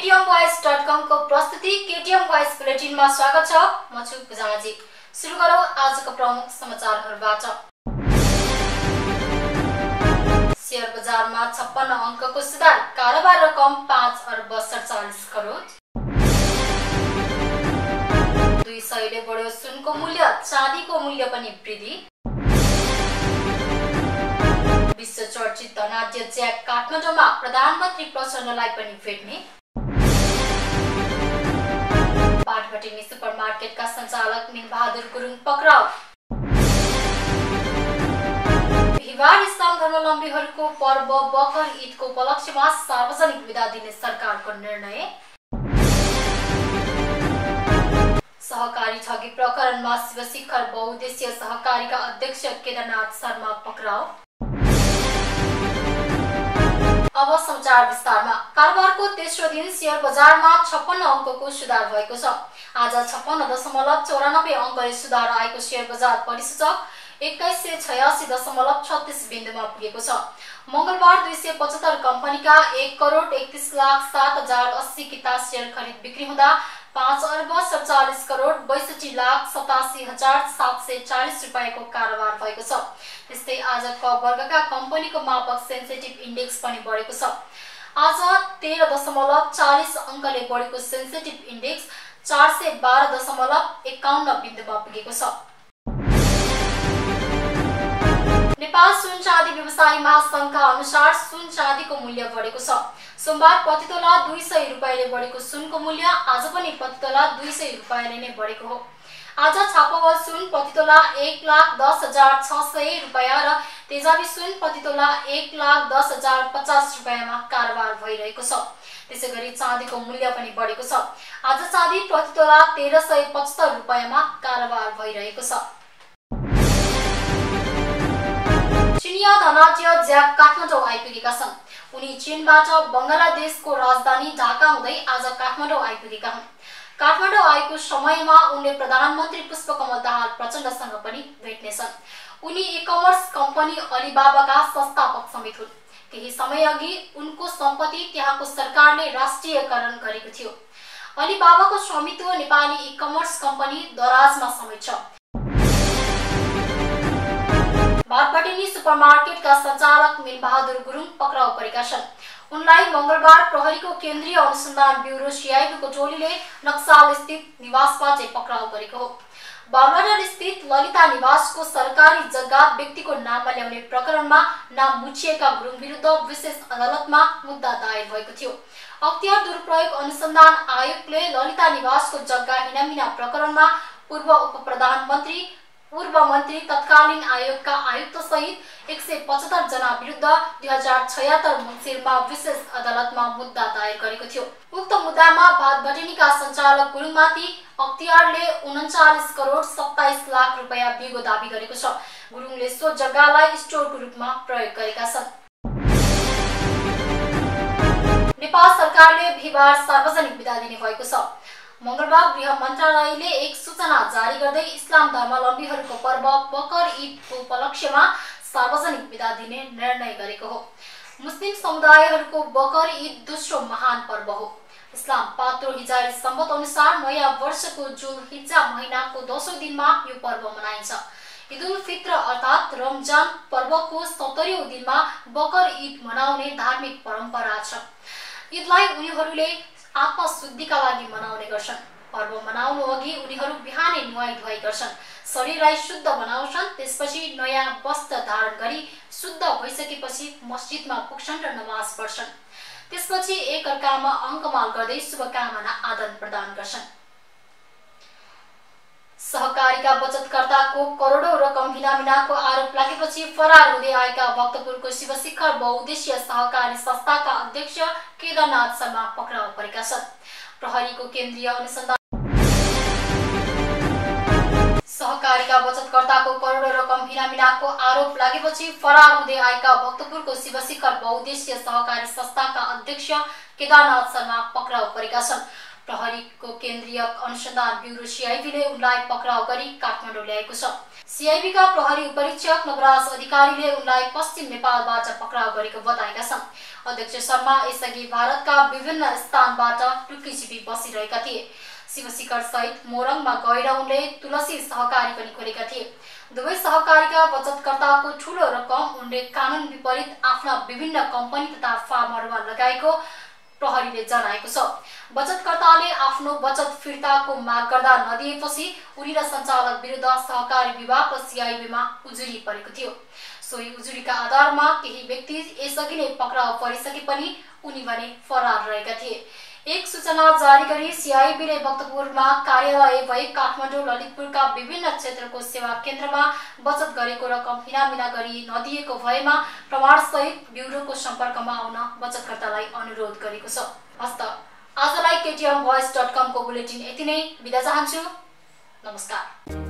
KTM वाइस dot कमको प्रस्तुति KTM वाइस बुलेटिनमा स्वागत छ। म छु पूजामाजी सुरु गरौँ आजको प्रमुख समाचारहरूबाट। सेयर बजारमा छप्पन्न अङ्कको सुधार कारोबार रकम पाँच अर्ब सडचालिस करोड। दुई सयले बढ्यो सुनको मूल्य चाँदीको मूल्य पनि वृद्धि। विश्व चर्चित धनाढ्य ज्याक काठमाडौँमा प्रधानमन्त्री प्रचण्डलाई पनि भेट्ने पाटभटिनी सुपरमार्केटका सञ्चालक मिनबहादुर गुरुङ पक्राउ। बिहिबार इस्लाम धर्मावलम्बीहरूको पर्व बकर ईदको उपलक्ष्यमा सार्वजनिक विदा दिने सरकारको निर्णय। सहकारी ठगी प्रकरणमा शिवशिखर बहुद्देश्य सहकारीका अध्यक्ष केदारनाथ शर्मा पक्राउ। अब विस्तारमा। कारोबारको तेस्रो दिन सेयर बजारमा छप्पन्न अङ्कको सुधार भएको छ। आज छप्पन्न दशमलव चौरानब्बे अङ्कले सुधार आएको सेयर बजार परिसूचक एक्काइस सय छयासी दशमलव छत्तिस बिन्दुमा पुगेको छ। मङ्गलबार दुई सय पचहत्तर कम्पनीका एक करोड एकतिस लाख सात हजार अस्सी किता सेयर खरिद बिक्री हुँदा पाँच अर्ब सडचालिस करोड बैसठी लाख सतासी हजार सात सय चालिस रुपियाँको कारोबार भएको छ। त्यस्तै आज क वर्गका कम्पनीको मापक सेन्सेटिभ इन्डेक्स पनि बढेको छ। आज तेह्र दशमलव चालिस अङ्कले बढेको सेन्सेटिभ इन्डेक्स चार सय बाह्र दशमलव एकाउन्न बिन्दुमा पुगेको छ। नेपाल सुन चाँदी व्यवसायी महासङ्घका अनुसार सुन चाँदीको मूल्य बढेको छ। सोमबार प्रतितोला दुई सय रुपियाँले बढेको सुनको मूल्य आज पनि प्रतितोला दुई सय रुपियाँले नै बढेको हो। आज छापावल सुन प्रतितोला एक लाख दस हजार छ सय रुपियाँ र तेजाबी सुन प्रतितोला एक लाख दस हजार पचास रुपियाँमा कारोबार भइरहेको छ। त्यसै गरी चाँदीको मूल्य पनि बढेको छ। आज चाँदी प्रतितोला तेह्र सय पचहत्तर रुपियाँमा कारोबार भइरहेको छ। चिनिया धनाढ्य ज्याक काठमाडौँ आइपुगेका छन्। उनी चीनबाट बङ्गलादेशको राजधानी ढाका हुँदै आज काठमाडौँ आइपुगेका हुन्। काठमाडौँ आएको समयमा उनले प्रधानमन्त्री पुष्पकमल दाहाल प्रचण्डसँग पनि भेट्नेछन्। उनी ई कमर्स कम्पनी अलिबाबाका संस्थापक समेत हुन्। केही समय अघि उनको सम्पत्ति त्यहाँको सरकारले राष्ट्रियकरण गरेको थियो। अलिबाबाको स्वामित्व नेपाली ई कमर्स कम्पनी दराजमा समेत छ। भाटपाटिनी सुपरमार्केटका सञ्चालक मिलबहादुर गुरुङ पक्राउ परेका छन्। उनलाई मङ्गलबार प्रहरीको केन्द्रीय अनुसन्धान ब्युरो सिआइबीको टोलीले नक्साल स्थित निवासबाटै पक्राउ गरेको हो। बालुवाडार स्थित ललिता निवासको सरकारी जग्गा व्यक्तिको नाममा ल्याउने प्रकरणमा नाम मुछिएका गुरुङ विरुद्ध विशेष अदालतमा मुद्दा दायर भएको थियो। अख्तियार दुरुपयोग अनुसन्धान आयोगले ललिता निवासको जग्गा हिनामिना प्रकरणमा पूर्व उप प्रधानमन्त्री पूर्व मन्त्री तत्कालीन आयोगका आयुक्त सहित एक सय पचहत्तर जना विरुद्ध दुई हजार छयत्तर मङ्सिरमा विशेष अदालतमा मुद्दा दायर गरेको थियो। उक्त मुद्दामा भातभटिनीका सञ्चालक गुरुङमाथि अख्तियारले उन्चालिस करोड सत्ताइस लाख रुपियाँ बिगो दावी गरेको छ। गुरुङले सो जग्गालाई स्टोरको रूपमा प्रयोग गरेका छन्। नेपाल सरकारले बिहिबार सार्वजनिक बिदा दिने भएको छ। मङ्गलबार गृह मन्त्रालयले एक सूचना जारी गर्दै इस्लाम धर्मावलम्बीहरूको पर्व बकर ईदको उपलक्ष्यमा सार्वजनिक बिदा दिने निर्णय गरेको हो। मुस्लिम समुदायहरूको बकर ईद दोस्रो महान पर्व हो। इस्लाम पात्रो हिजारी सम्बत अनुसार नयाँ वर्षको जुल हिज्जा महिनाको दोस्रो दिनमा यो पर्व मनाइन्छ। ईद उल फित्र अर्थात् रमजान पर्वको सत्तरीौँ दिनमा बकर ईद मनाउने धार्मिक परम्परा छ। ईदलाई उनीहरूले आत्मशुद्धिका लागि मनाउने गर्छन्। पर्व मनाउनु अघि उनीहरू बिहानै नुहाइ धुवाइ गर्छन्। शरीरलाई शुद्ध बनाउँछन् त्यसपछि नयाँ वस्त्र धारण गरी शुद्ध भइसकेपछि मस्जिदमा पुग्छन् र नमाज पढ्छन्। त्यसपछि एक अर्कामा अङ्कमाल गर्दै शुभकामना आदान प्रदान गर्छन्। सहकारीका बचतकर्ताको करोडौँ रकम हिनामिनाको आरोप लागेपछि फरार हुँदै आएका भक्तपुरको शिवशिखर बहुद्देश्य सहकारी संस्थाका अध्यक्ष केदारनाथ शर्मा पक्राउ परेका छन्। प्रहरीको केन्द्रीय अनुसन्धान सहकारीका बचतकर्ताको करोडौँ रकम हिनामिनाको आरोप लागेपछि फरार हुँदै आएका भक्तपुरको शिवशिखर बहुद्देश्य सहकारी संस्थाका अध्यक्ष केदारनाथ शर्मा पक्राउ परेका छन्। प्रहरीको केन्द्रीय अनुसन्धान ब्युरो सिआइबीले उनलाई पक्राउ गरी काठमाडौँ ल्याएको छ। सिआइबीका प्रहरी उपरीक्षक नवराज अधिकारीले उनलाई पश्चिम नेपालबाट पक्राउ गरेको बताएका छन्। अध्यक्ष शर्मा यसअघि भारतका विभिन्न स्थानबाट टुक्कीछिपी बसिरहेका थिए। शिवशिखर सहित मोरङमा गएर उनले तुलसी सहकारी पनि खोलेका थिए। दुवै सहकारीका बचतकर्ताको ठूलो रकम उनले कानुन विपरीत आफ्ना विभिन्न कम्पनी तथा फार्महरूमा लगाएको प्रहरीले जनाएको छ। बचतकर्ताले आफ्नो बचत फिर्ताको माग गर्दा नदिएपछि उनी र सञ्चालक विरुद्ध सहकारी विभाग र सिआइबीमा उजुरी परेको थियो। सोही उजुरीका आधारमा केही व्यक्ति यसअघि नै पक्राउ परिसके पनि उनी भने फरार रहेका थिए। एक सूचना जारी गरी सिआइबीले भक्तपुरमा कार्यालय भई काठमाडौँ ललितपुरका विभिन्न क्षेत्रको सेवा केन्द्रमा बचत गरेको रकम हिनामिना गरी नदिएको भएमा प्रमाणसहित ब्युरोको सम्पर्कमा आउन बचतकर्तालाई अनुरोध गरेको छ। हस्त आजलाई केटिएम भोइस डट कमको बुलेटिन यति नै। बिदा चाहन्छु। नमस्कार।